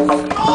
Oh!